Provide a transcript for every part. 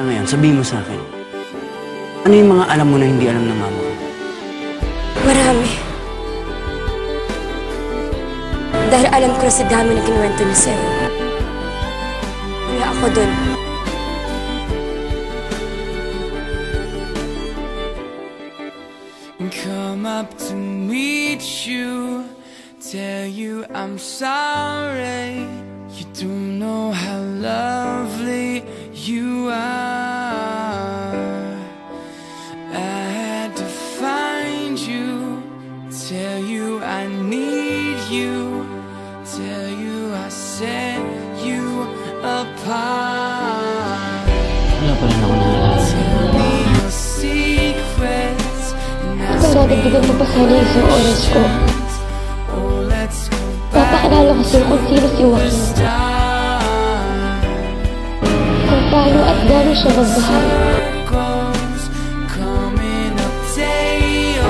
Kaya ngayon, sabihin mo sa akin, ano yung mga alam mo na hindi alam ng mama ko? Marami. Dahil alam ko na sa dami na kinuwento niya sa'yo. Kaya ako dun. Come up to meet you, tell you I'm sorry. You don't know how lovely you are. Tell you I set you apart. Wala pa rin ako naalala. Tell me your secrets. Kung dadagdagan mo pa sana isang oras ko, Oh, let's go papakilala ko sa'yo kung sino si Joaquin. Kung paano at gano'n siya magmahal.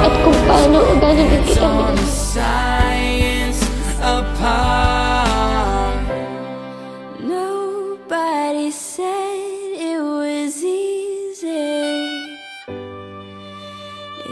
At kung paano o gano'n din kita minahal.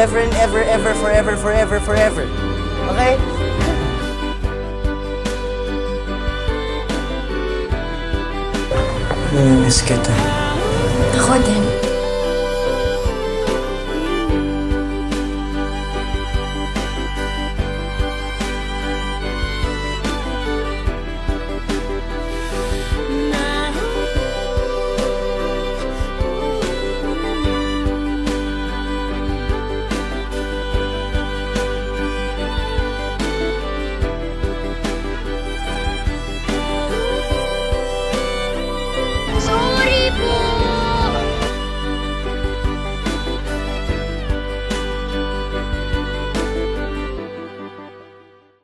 Forever and ever, ever, forever, forever, forever. Okay? Namimiss kita. Ako din.